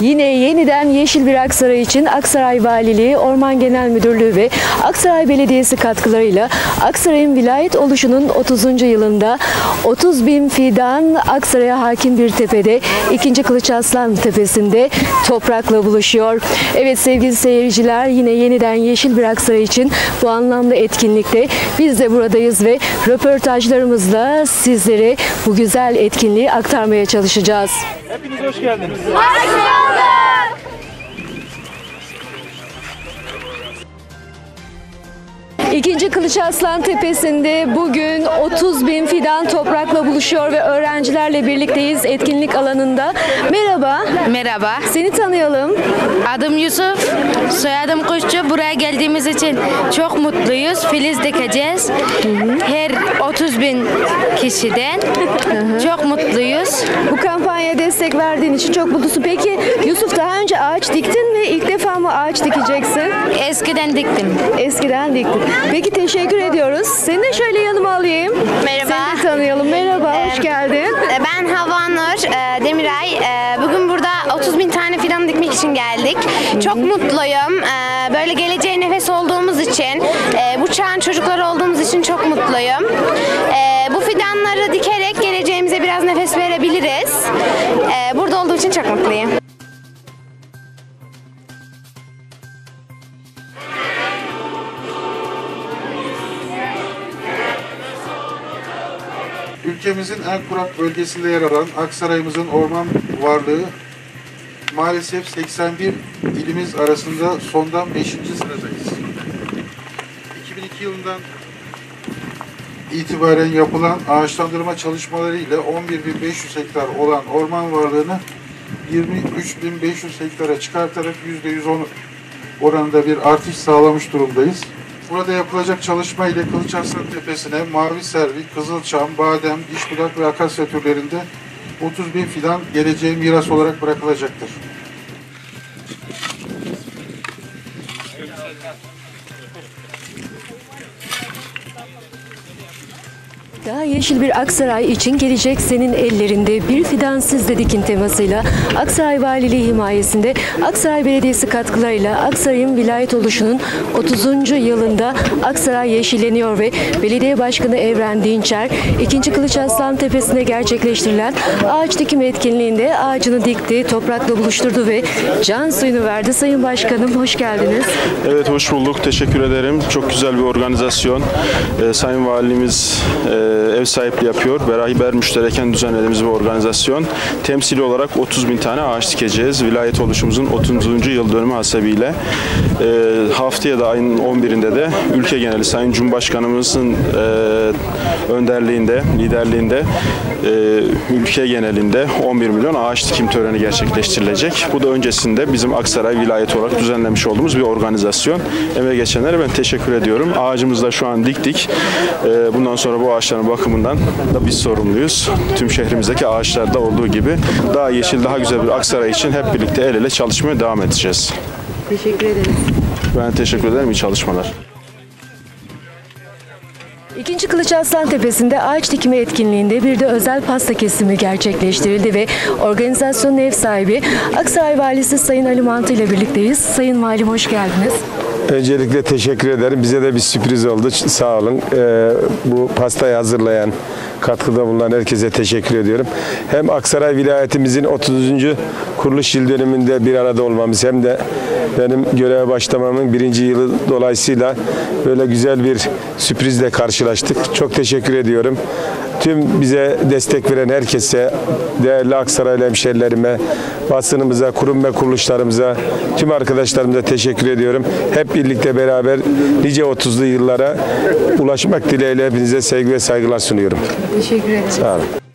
Yine yeniden Yeşil bir Aksaray için Aksaray Valiliği, Orman Genel Müdürlüğü ve Aksaray Belediyesi katkılarıyla Aksaray'ın vilayet oluşunun 30. yılında 30 bin fidan Aksaray'a hakim bir tepede 2. Kılıç Aslan Tepesi'nde toprakla buluşuyor. Evet sevgili seyirciler yine yeniden Yeşil bir Aksaray için bu anlamda etkinlikte biz de buradayız ve röportajlarımızla sizlere bu güzel etkinliği aktarmaya çalışacağız. Hepiniz hoş geldiniz. İkinci Kılıç Aslan Tepesi'nde bugün 30 bin fidan toprakla buluşuyor ve öğrencilerle birlikteyiz etkinlik alanında. Merhaba, Merhaba, seni tanıyalım. adım Yusuf, soyadım Kuşçu. Buraya geldiğimiz için çok mutluyuz. Filiz dikeceğiz. Her 30 bin kişiden çok mutluyuz. Bu verdiğin için çok mutlusun. Peki Yusuf daha önce ağaç diktin mi? İlk defa mı ağaç dikeceksin? Eskiden diktim. Eskiden diktin. Peki teşekkür ediyoruz. Seni de şöyle yanıma alayım. Merhaba. Seni de tanıyalım. Merhaba, hoş geldin. Ee, Ben Hava Nur e, Demiray. Ee, Bugün burada 30 bin tane fidan dikmek için geldik. Çok mutluyum. Ee, Böyle geleceğe nefes olduğumuz için, e, bu çağın çocukları olduğumuz için çok mutluyum. Ee, Bu fidanları dikerek geleceğimize biraz nefes verebiliriz. Ee, Burada olduğu için çok mutluyum. Ülkemizin en kurak bölgesinde yer alan Aksaray'ımızın orman varlığı maalesef 81 ilimiz arasında sondan 5. sıradayız. 2002 yılından itibaren yapılan ağaçlandırma çalışmaları ile 11.500 hektar olan orman varlığını 23.500 hektara çıkartarak %110 oranında bir artış sağlamış durumdayız. Burada yapılacak çalışma ile Kılıçarslan Tepesi'ne mavi servi, kızılçam, badem, dişbudak ve akasya türlerinde 30 bin fidan geleceğe miras olarak bırakılacaktır. Daha yeşil bir Aksaray için gelecek senin ellerinde bir fidan siz de dikin temasıyla Aksaray Valiliği himayesinde Aksaray Belediyesi katkılarıyla Aksaray'ın vilayet oluşunun 30. yılında Aksaray yeşilleniyor ve Belediye Başkanı Evren Dinçer 2. Kılıç Aslan Tepesi'nde gerçekleştirilen ağaç dikim etkinliğinde ağacını dikti, toprakla buluşturdu ve can suyunu verdi. Sayın Başkanım hoş geldiniz. Evet hoş bulduk. Teşekkür ederim. Çok güzel bir organizasyon. Ee, Sayın Valimiz e, ev sahipliği yapıyor. Beraber müştereken düzenlediğimiz bir organizasyon. Temsili olarak 30 bin tane ağaç dikeceğiz. Vilayet oluşumuzun 30. yıl dönümü hasebiyle. E, haftaya da ayın 11'inde de ülke geneli Sayın Cumhurbaşkanımızın e, önderliğinde, liderliğinde e, ülke genelinde 11 milyon ağaç dikim töreni gerçekleştirilecek. Bu da öncesinde bizim Aksaray vilayeti olarak düzenlemiş olduğumuz bir organizasyon. Emeğe geçenlere ben teşekkür ediyorum. Ağacımızı da şu an diktik. E, bundan sonra bu ağaçların bakımından da biz sorumluyuz. Tüm şehrimizdeki ağaçlarda olduğu gibi daha yeşil, daha güzel bir Aksaray için hep birlikte el ele çalışmaya devam edeceğiz. Teşekkür ederiz. Ben teşekkür ederim. İyi çalışmalar. İkinci Kılıç Aslan Tepesi'nde ağaç dikimi etkinliğinde bir de özel pasta kesimi gerçekleştirildi ve organizasyonun ev sahibi Aksaray Valisi Sayın Ali Mantı ile birlikteyiz. Sayın Valim hoş geldiniz. Öncelikle teşekkür ederim. Bize de bir sürpriz oldu. Sağ olun. Ee, bu pastayı hazırlayan, katkıda bulunan herkese teşekkür ediyorum. Hem Aksaray vilayetimizin 30. kuruluş yıl dönümünde bir arada olmamız hem de benim göreve başlamamın birinci yılı dolayısıyla böyle güzel bir sürprizle karşılaştık. Çok teşekkür ediyorum. Tüm bize destek veren herkese, değerli Aksaraylı hemşerilerime, basınımıza, kurum ve kuruluşlarımıza, tüm arkadaşlarımıza teşekkür ediyorum. Hep birlikte beraber nice 30'lu yıllara ulaşmak dileğiyle hepinize sevgi ve saygılar sunuyorum. Teşekkür ederim. Sağ olun.